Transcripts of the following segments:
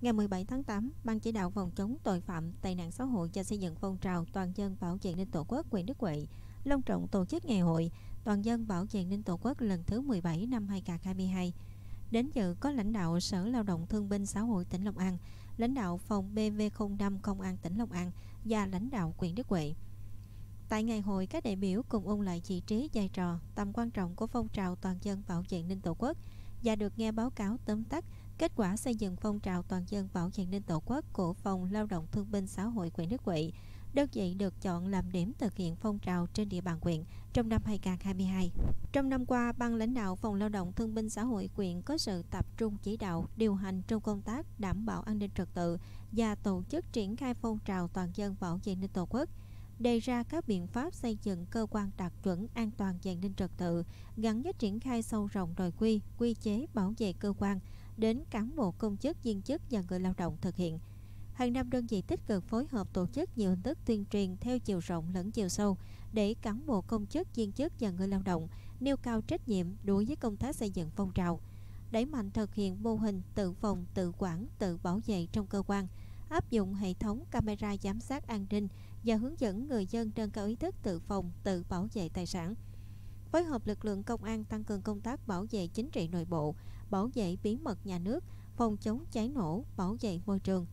Ngày 17 tháng 8, Ban chỉ đạo phòng chống tội phạm, tệ nạn xã hội và xây dựng phong trào toàn dân bảo vệ Ninh Tổ quốc huyện Đức Huệ long trọng tổ chức ngày hội toàn dân bảo vệ Ninh Tổ quốc lần thứ 17 năm 2022. Đến dự có lãnh đạo Sở Lao động Thương binh Xã hội tỉnh Long An, lãnh đạo phòng BV05 Công an tỉnh Long An và lãnh đạo huyện Đức Huệ. Tại ngày hội, các đại biểu cùng ôn lại vị trí, vai trò, tầm quan trọng của phong trào toàn dân bảo vệ Ninh Tổ quốc và được nghe báo cáo tóm tắt kết quả xây dựng phong trào toàn dân bảo vệ Ninh Tổ quốc của Phòng Lao động Thương binh Xã hội huyện Đức Quỵ. Đơn vị được chọn làm điểm thực hiện phong trào trên địa bàn huyện trong năm 2022. Trong năm qua, ban lãnh đạo Phòng Lao động Thương binh Xã hội huyện có sự tập trung chỉ đạo, điều hành trong công tác đảm bảo an ninh trật tự và tổ chức triển khai phong trào toàn dân bảo vệ Ninh Tổ quốc đề ra các biện pháp xây dựng cơ quan đạt chuẩn an toàn về an ninh trật tự, gắn với triển khai sâu rộng nội quy quy chế bảo vệ cơ quan đến cán bộ, công chức, viên chức và người lao động thực hiện. Hàng năm đơn vị tích cực phối hợp tổ chức nhiều hình thức tuyên truyền theo chiều rộng lẫn chiều sâu để cán bộ, công chức, viên chức và người lao động nêu cao trách nhiệm đối với công tác xây dựng phong trào, đẩy mạnh thực hiện mô hình tự phòng, tự quản, tự bảo vệ trong cơ quan áp dụng hệ thống camera giám sát an ninh và hướng dẫn người dân nâng cao ý thức tự phòng, tự bảo vệ tài sản. Phối hợp lực lượng công an tăng cường công tác bảo vệ chính trị nội bộ, bảo vệ bí mật nhà nước, phòng chống cháy nổ, bảo vệ môi trường.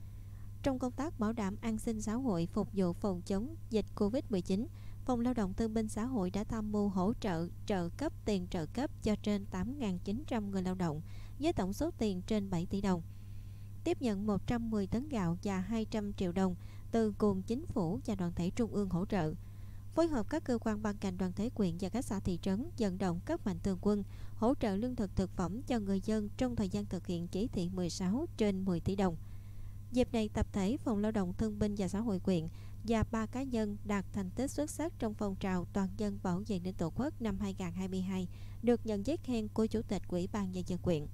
Trong công tác bảo đảm an sinh xã hội phục vụ phòng chống dịch Covid-19, Phòng Lao động Thương binh Xã hội đã tham mưu hỗ trợ trợ cấp tiền trợ cấp cho trên 8.900 người lao động với tổng số tiền trên 7 tỷ đồng tiếp nhận 110 tấn gạo và 200 triệu đồng từ cùng chính phủ và đoàn thể trung ương hỗ trợ. Phối hợp các cơ quan ban ngành đoàn thể quyện và các xã thị trấn vận động các mạnh thường quân hỗ trợ lương thực thực phẩm cho người dân trong thời gian thực hiện chỉ thị 16 trên 10 tỷ đồng. Dịp này, tập thể Phòng Lao động Thương binh và Xã hội quyện và ba cá nhân đạt thành tích xuất sắc trong phong trào toàn dân bảo vệ nền Tổ quốc năm 2022 được nhận giấy khen của Chủ tịch Ủy ban Nhân dân quyện.